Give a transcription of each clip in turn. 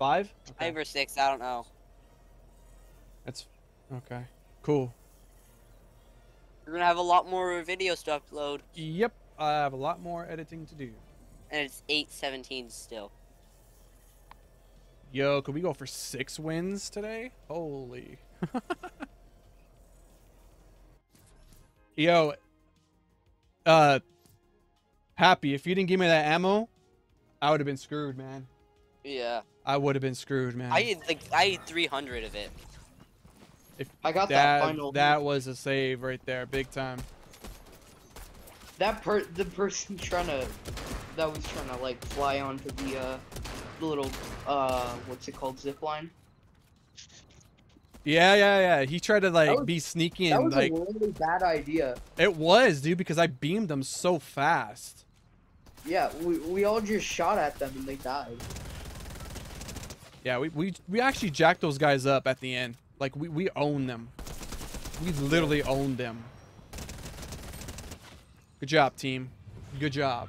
Five? Five or six, I don't know. That's okay. Cool. We're gonna have a lot more videos to upload, Yep. I have a lot more editing to do. and it's 8:17 still. Yo, could we go for six wins today? Holy. Yo, uh, Happy, if you didn't give me that ammo, I would have been screwed, man. Yeah, I would have been screwed, man. I had like I had 300 of it. if I got that, that, final. that was a save right there, big time. That per the person trying to that was trying to like fly onto the uh the little uh what's it called zip line. Yeah, yeah, yeah. He tried to like was- be sneaky and That was like a really bad idea. it was, dude, because I beamed them so fast. Yeah, we we all just shot at them and they died. Yeah, we, we we actually jacked those guys up at the end. Like we we owned them. We literally owned them. Good job, team. Good job.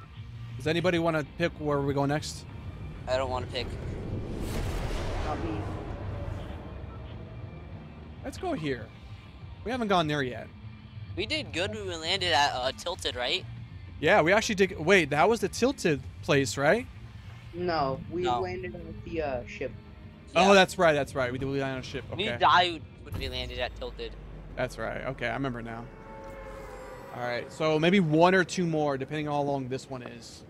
Does anybody want to pick where we go next? I don't want to pick. Not me. Let's go here. We haven't gone there yet. We did good when we landed at uh, Tilted, right? Yeah, we actually did. Wait, that was the tilted place, right? No, we No. landed on the uh, ship. Oh, that's right. That's right. We did we land on a ship. We Okay, died when we landed at Tilted. that's right. Okay, I remember now. All right, so maybe one or two more, depending on how long this one is,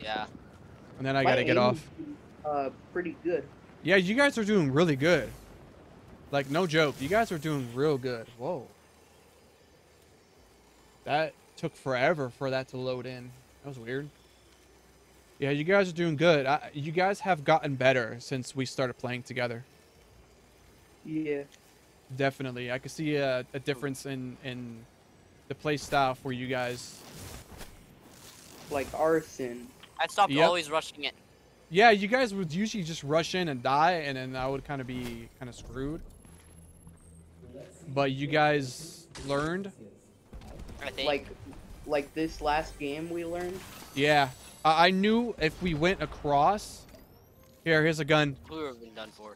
Yeah. and then I My gotta get off. Uh, pretty good. Yeah, you guys are doing really good. Like, no joke. You guys are doing real good. Whoa. That took forever for that to load in. That was weird. Yeah, you guys are doing good. I, you guys have gotten better since we started playing together. Yeah. Definitely. I could see a, a difference in, in the play style for you guys. Like arson. I stopped Yep. always rushing it. Yeah, you guys would usually just rush in and die, and then I would kind of be kind of screwed. But you guys learned. I think. Like like this last game we learned. Yeah, I, I knew if we went across. Here, here's a gun. we would have been done for.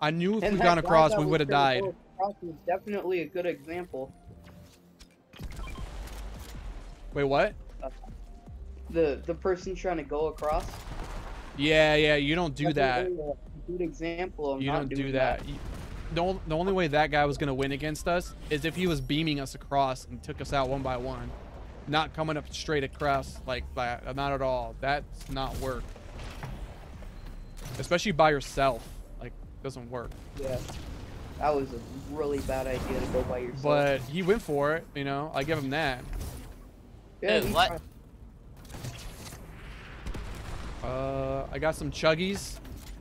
I knew if And we that gone across, we would have died. to go across was definitely a good example. Wait, what? Uh, the the person trying to go across. Yeah, yeah, you don't do that. definitely a Good example of You not don't do doing that. You- The, the only way that guy was gonna win against us is if he was beaming us across and took us out one by one, not coming up straight across like that. Not at all. That's not work. Especially by yourself, like doesn't work. Yeah. That was a really bad idea to go by yourself. But he went for it. You know, I give him that. yeah, Dude, what? Uh, I got some chuggies.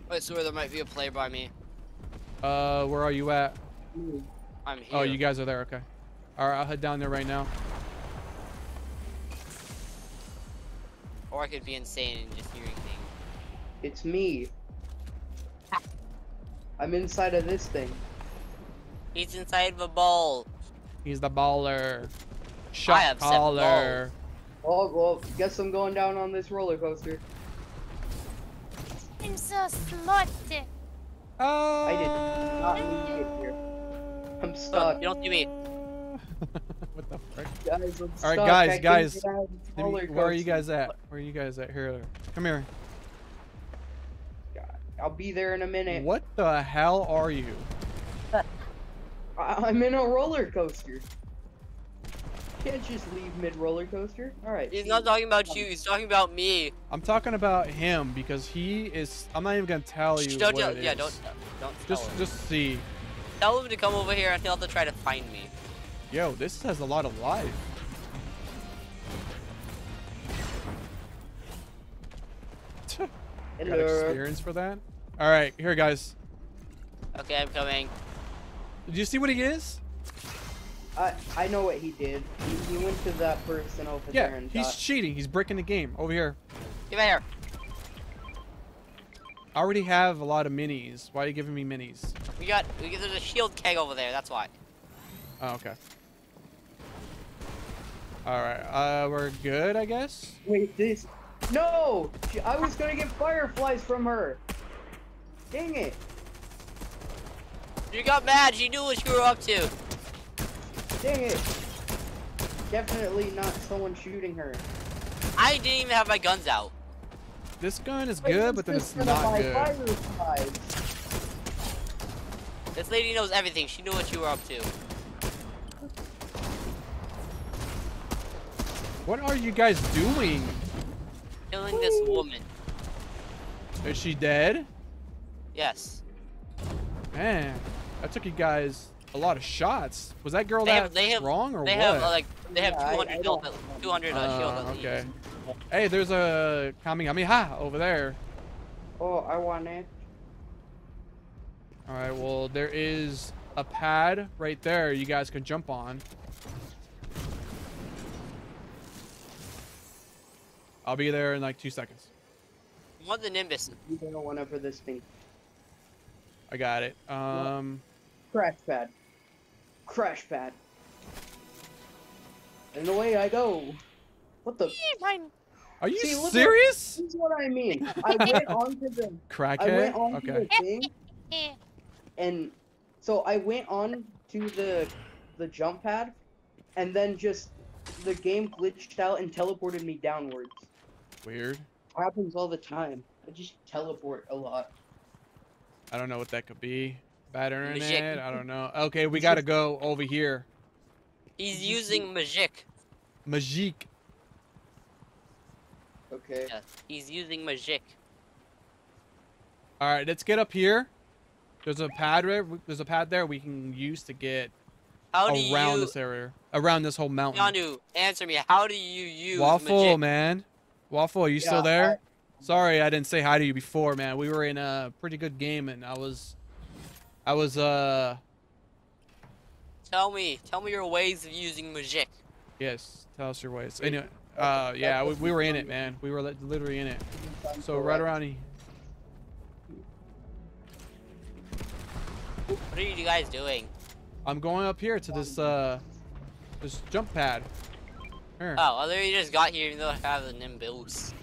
I swear there might be a player by me. Uh, where are you at? I'm here. Oh, you guys are there. Okay. All right, I'll head down there right now. Or I could be insane and just hearing things. It's me. I'm inside of this thing. He's inside of a ball. He's the baller. I Shot have seven caller. Oh well, guess I'm going down on this roller coaster. I'm so smart. Uh, I did not mean to get here. I'm Look, stuck. you don't see me. what the frick? Guys, I'm All right, stuck. guys, I guys, get out of this Let me- where are you guys at? Where are you guys at? Here, come here. God, I'll be there in a minute. What the hell are you? I- I'm in a roller coaster. Can't just leave mid roller coaster. All right. He's see not talking about you. He's talking about me. I'm talking about him because he is. I'm not even gonna tell Shh, you don't what tell. it Yeah, is. don't. Don't tell Just, him. just see. Tell him to come over here and he'll have to try to find me. Yo, this has a lot of life. Got Hello. experience for that. All right, here, guys. Okay, I'm coming. Did you see what he is? I I know what he did. He, he went to that person over there Yeah, and he's got- cheating. He's breaking the game. Over here. Get back here. I already have a lot of minis. Why are you giving me minis? We got. We got. There's a shield keg over there. That's why. Oh, okay. All right. Uh, we're good, I guess. Wait, this. No! She- I was gonna get fireflies from her. Dang it! You got mad. She knew what you were up to. Dang it! Definitely not someone shooting her. I didn't even have my guns out. This gun is Wait, good, but then it's not good. fire supplies? This lady knows everything. She knew what you were up to. What are you guys doing? Killing this woman. Is she dead? Yes. Man, that took you guys a lot of shots. Was that girl They that have- they have- strong or They what? have uh, like they have Yeah, I- 200 I health, don't- at- 200 uh, shield at least. okay. Hey, there's a Kamehameha over there. Oh, I want it. All right, well, there is a pad right there you guys can jump on. I'll be there in like two seconds. What the Nimbus? You don't know whenever this thing I got it. Um, crash pad. Crash pad. And away I go. What the? are you See, look what- serious? This is what I mean. I went onto the. I went onto Okay. the thing, and so I went on to the the jump pad, and then just the game glitched out and teleported me downwards. Weird. Happens all the time. I just teleport a lot. I don't know what that could be. Bad Magic. internet? I don't know. Okay, we gotta go over here. He's using magic. Magique. Okay. Yes, he's using magic. All right, let's get up here. There's a pad. There. There's a pad there we can use to get How do around you, this area, around this whole mountain. Yanu, answer me. How do you use Waffle, magic? man. Waffle, are you Yeah, still there? Sorry, I didn't say hi to you before, man. We were in a pretty good game, and I was, I was, uh, Tell me, tell me your ways of using magic. yes. Tell us your ways. Anyway, uh, yeah, we, we were in it, man. We were literally in it. So right around here. What are you guys doing? I'm going up here to this, uh, this jump pad. Here. Oh, I literally just got here even though I have the Nimbus.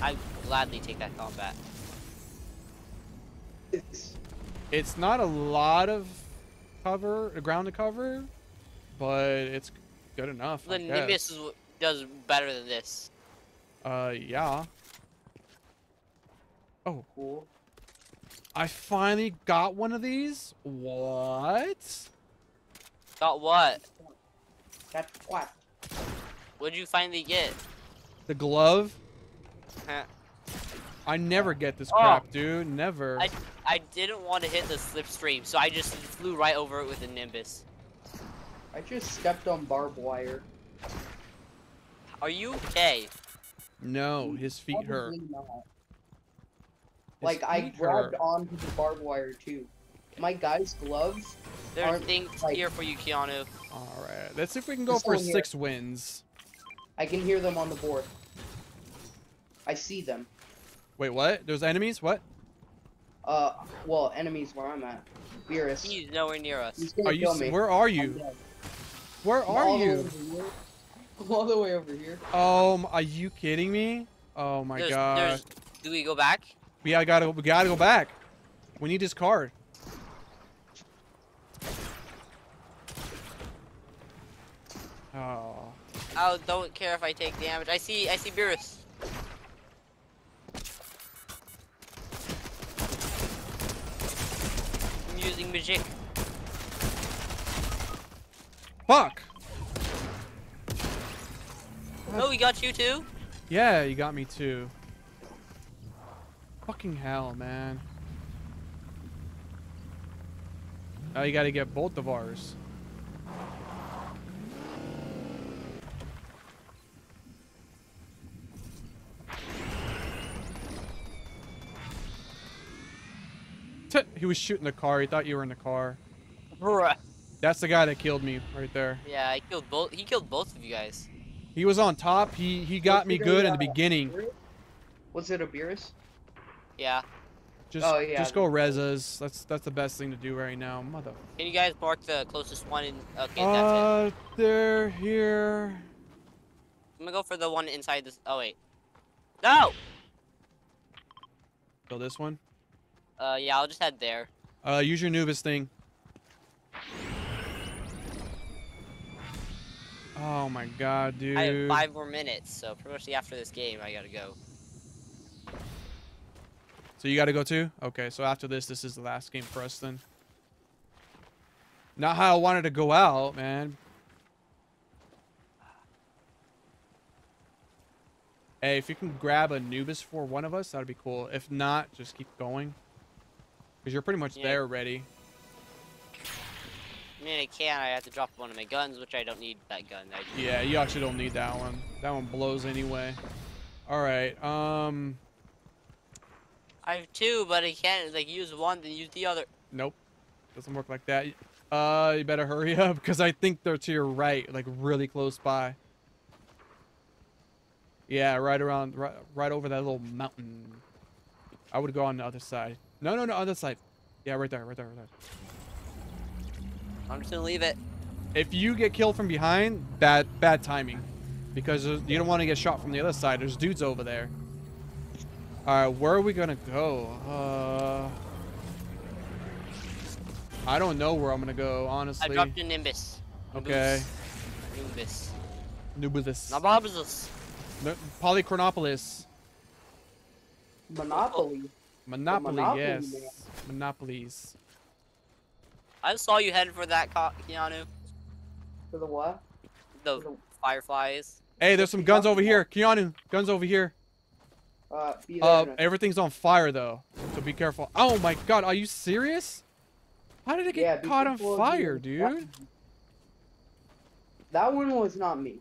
I gladly take that combat. It's- It's not a lot of cover, ground to cover, but it's good enough. The Nimbus is, does better than this. Uh, yeah. Oh, Cool. I finally got one of these. What? Got what? That's what. What'd you finally get? The glove? Huh. I never get this Oh. crap, dude. Never. I I didn't want to hit the slipstream, so I just flew right over it with the Nimbus. I just stepped on barbed wire. Are you okay? No, his feet hurt. Not. His Like I grabbed hurt. onto the barbed wire too. My guy's gloves. There's Aren't, things like- here for you, Keanu. All right, let's see if we can go This for one here. six wins. I can hear them on the board. I see them. Wait, what? There's enemies? What? Uh, well, enemies where I'm at. Beerus. He's nowhere near us. He's gonna Are you? kill s- me. Where are you? Where are all you? over. I'm all the way over here. Um, are you kidding me? Oh my There's- god. there's- Do we go back? We gotta, gotta, we gotta go back. We need this card. Oh. I don't care if I take damage. I see, I see Beerus. I'm using magic. Fuck! Oh, we got you too? Yeah, you got me too. Fucking hell, man. Now you gotta get both of ours. He was shooting the car. He thought you were in the car. Bruh. That's the guy that killed me right there. Yeah, I killed both. He killed both of you guys. He was on top. He he got Was me good in the uh, beginning. Beerus? Was it a Beerus? Yeah. Just Oh, yeah. just go Rezas. That's that's the best thing to do right now. Mother. Can you guys mark the closest one? In okay, that's it. Uh, they're here. I'm gonna go for the one inside this. Oh wait. No. Kill this one. Uh, yeah, I'll just head there. Uh, use your Nubis thing. Oh my god, dude. I have five more minutes, so pretty much after this game, I gotta go. So you gotta go too? Okay, so after this, this is the last game for us then. Not how I wanted to go out, man. Hey, if you can grab a Nubis for one of us, that'd be cool. If not, just keep going. Because you're pretty much Yeah. there already. I mean, I can. I have to drop one of my guns, which I don't need that gun. I Yeah, you actually don't need that one. That one blows anyway. Alright, um... I have two, but I can't like use one then use the other. Nope. Doesn't work like that. Uh, you better hurry up, because I think they're to your right, like really close by. Yeah, right around, right, right over that little mountain. I would go on the other side. No, no, no, other side. Yeah, right there, right there, right there. I'm just gonna leave it. If you get killed from behind, bad, bad timing, because you don't want to get shot from the other side. There's dudes over there. All right, where are we gonna go? Uh, I don't know where I'm gonna go, honestly. I dropped a Nimbus. Okay. Nimbus. Nubulus. Nabobus. Polychronopolis. Monopoly. Monopoly, Monopoly, yes. man. Monopolies. I saw you headed for that, Ka- Keanu. For the what? The the- fireflies. Hey, there's some guns over here. Keanu, guns over here. Uh, Uh, everything's on fire though, so be careful. Oh my god, are you serious? How did it get yeah, caught on fire, dude? That one was not me.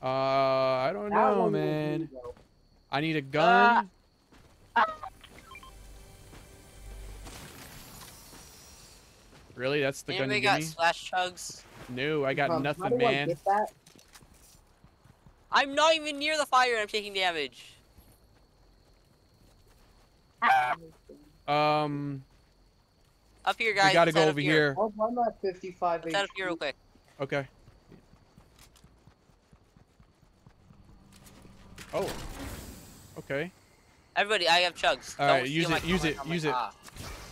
Uh, I don't That know, one me, man. I need a gun. Really? That's the gun Anybody you got give me? slash chugs? No, I got Um, how nothing, do I man. get that? I'm not even near the fire and I'm taking damage. Um, Up here, guys. we gotta go over here. Oh, I'm at 55 Let's head up here real quick. Okay. Oh. Okay. Everybody, I have chugs. All Don't right, steal use it, use it, use it.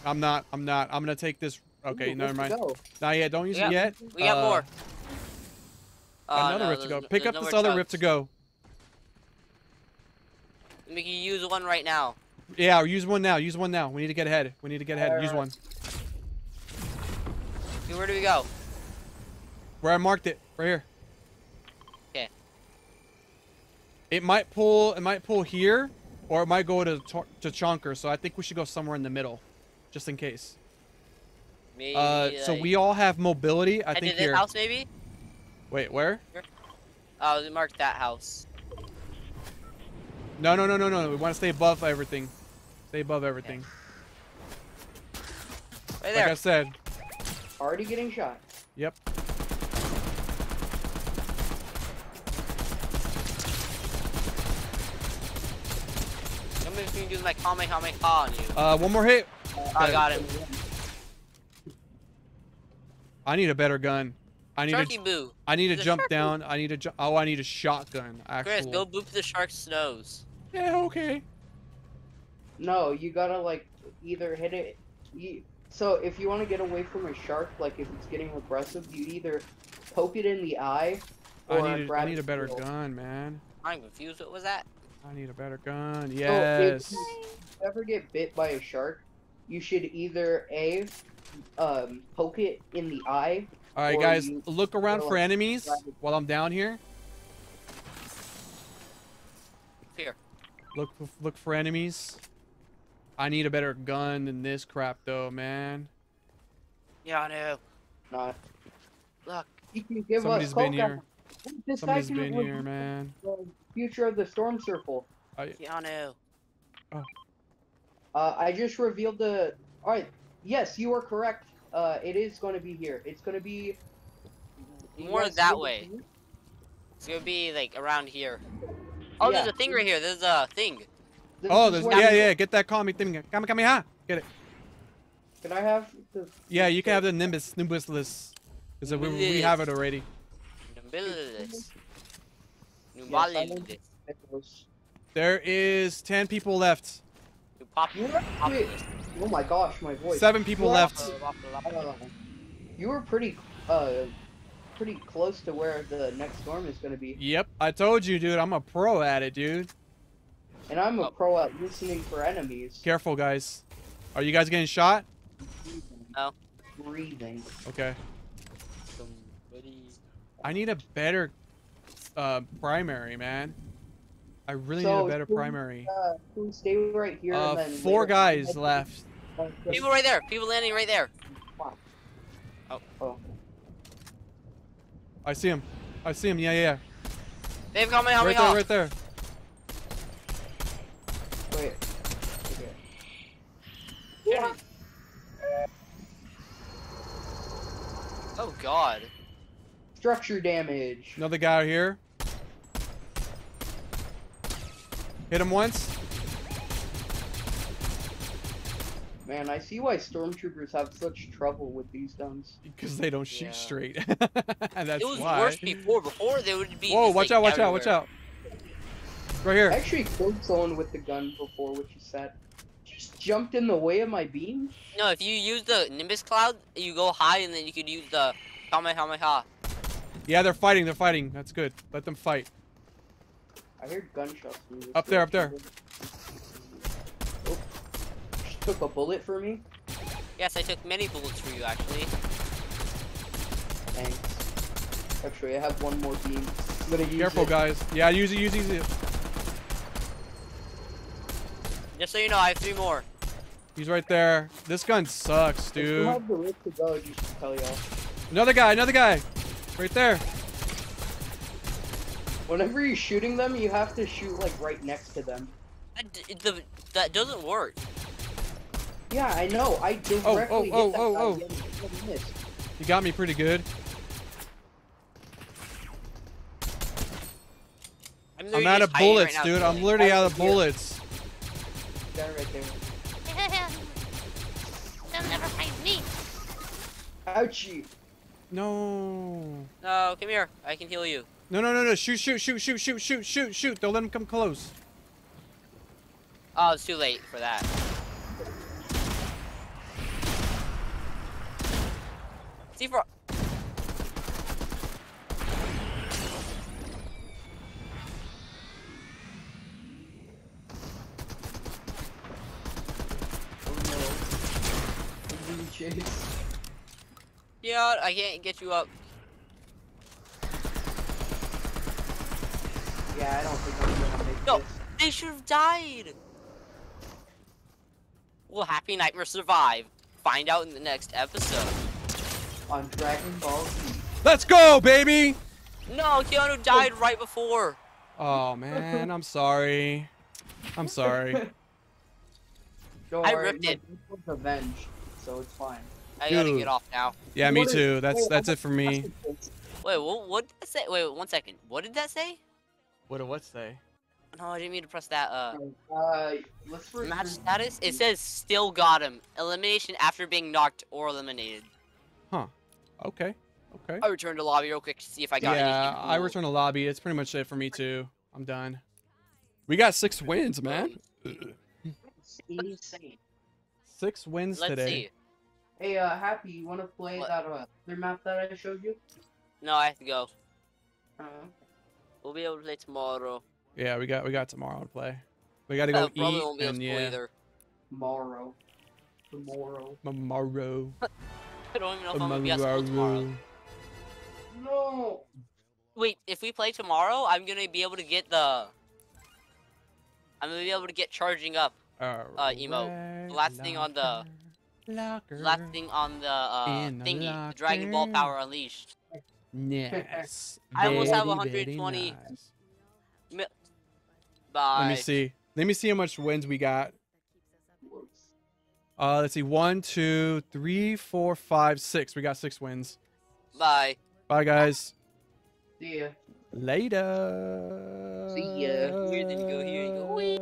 I'm not. I'm not. I'm gonna take this. Okay, Ooh, never mind. go. Not yet. Don't use Yeah, it yet. We got Uh, more. Uh, Another no, rift to go. Pick up this more other rift to go. We can use one right now. Yeah, or use one now. Use one now. We need to get ahead. We need to get ahead. Use one. Okay, where do we go? Where I marked it. Right here. 'Kay. It might pull. It might pull here, or it might go to to Chonker. So I think we should go somewhere in the middle, just in case. Maybe. Uh, so like, we all have mobility. I head to think this here. house, maybe. Wait, where? Oh, we marked that house. No, no, no, no, no. We want to stay above everything. Stay above everything. Right there. Like. I said. Already getting shot. Yep. I'm just gonna do my Kamehameha on you. Uh, one more hit. I got him. I need a better gun. I need Sharky to. Boo. I need to jump shark down. I need to. Oh, I need a shotgun. Chris, go boop the shark's nose. Yeah. Okay. No, you gotta like either hit it. You, so if you want to get away from a shark, like if it's getting aggressive, you either poke it in the eye I or need. A, I grab need a better tail. gun, man. I'm confused. What was that? I need a better gun. So if Yes. you ever get bit by a shark, you should either a um, poke it in the eye. All right, guys. Look around for like enemies grab while I'm down here. Here. Look. Look for enemies. I need a better gun than this crap, though, man. Yeah, I know. Not. Look. You can give Somebody's us been Coca- here. This Somebody's guy can been here, man. The future of the storm circle. Yeah, I know. Uh, I just revealed the. All right. Yes, you are correct. Uh, it is going to be here. It's going to be. More that way. it? It's gonna be like around here. Oh, there's a thing right here. There's a thing. This Oh, there's where yeah, yeah. Get that kami thing. Kami kami ha. Get it. Can I have the? Yeah, you can have the Nimbus Nimbus list. Because we, we have it already. Numbilis. Yes, I know. Numbilis. Nicholas. There is ten people left. Pop, You were pop actually, this. oh my gosh, my voice. Seven people You left. uh, you were pretty, uh, pretty close to where the next storm is gonna be, Yep, I told you, dude. I'm a pro at it, dude. and I'm a Oh. pro at listening for enemies. Careful, guys. Are you guys getting shot? No. Breathing. Okay. Somebody- I need a better uh, primary, man. I really need a better should primary. Uh, can we stay right here Uh, and then four later- guys left. People right there. People landing right there. Oh, I see him. I see him. Yeah, yeah. They've got my yeah. helmet Right there, off. right there. wait. Okay. Yeah. Oh god. Structure damage. Another guy out here. Hit him once. Man, I see why stormtroopers have such trouble with these guns. Because they don't shoot Yeah. straight. And that's it was why. worse before. Before they would be. Whoa, just, watch like, out, watch out, watch out. Right here. I here. actually killed someone with the gun before, which is sad. Just jumped in the way of my beam? No, if you use the Nimbus Cloud, you go high, and then you could use the Kamehameha. Yeah, they're fighting. They're fighting. That's good. Let them fight. I heard gunshots from Up there, up there. direction. Oh. She took a bullet for me? Yes, I took many bullets for you, actually. Thanks. Actually, I have one more beam. I'm gonna use Careful, it. guys. Yeah, use it, use it, use it. Just so you know, I have three more. He's right there. This gun sucks, If you dude. have the to go, just tell y'all. Another guy, another guy. Right there. Whenever you're shooting them, you have to shoot like right next to them. That, d- the, that doesn't work. Yeah, I know. I oh, oh directly oh, hit that oh, guy, oh. yet he missed. He got me pretty good. I'm, I'm out of hiding right bullets, now, dude. I'm literally out of Here. bullets. Guy right there. They'll never find me. Ouchie. No. No, come here. I can heal you. No, no, no, no. Shoot, shoot, shoot, shoot, shoot, shoot, shoot, shoot. Don't let him come close. Oh, it's too late for that. See for Oh no. I'm being chased. yeah, I can't get you up. I don't think I'm gonna make No. this. They should have died. Will Happy Nightmare survive? Find out in the next episode. On Dragon Ball Z. Let's go, baby. No, Keanu died right before. Oh man, I'm sorry. I'm sorry. Don't I worry, ripped it. beef was avenged, so it's fine. I gotta get off now. Yeah, me What is- too. That's wait, that's I it for me. Wait, what, what did that say? Wait, one second. What did that say? What did what say? No, I didn't mean to press that. Uh, Uh, let's re- match status. It says still got him. Elimination after being knocked or eliminated. Huh. Okay. Okay. I returned to lobby real quick to see if I got yeah, anything. I cool. return to lobby. It's pretty much it for me too. I'm done. We got six wins, man. Insane. Six wins Let's today. see. Hey, uh, Happy, you wanna play What? that uh, other map that I showed you? No, I have to go. Uh, We'll be able to play tomorrow. Yeah, we got we got tomorrow to play. We got to go Uh, eat won't be able and to play yeah, either. tomorrow. Tomorrow. tomorrow. I don't even know if I'm gonna be at school tomorrow. No. Wait, if we play tomorrow, I'm gonna be able to get the. I'm gonna be able to get charging up. Uh, emote. The last thing on the- locker. Last thing on the uh, thingy, the Dragon Ball. Power Unleashed. Yes. I almost have 120. Nice. Mi- Bye. Let me see. Let me see how much wins we got. Uh, let's see. One, two, three, four, five, six. We got six wins. Bye. Bye, guys. See ya. Later. See ya. Here, then you go here. You go. Wee.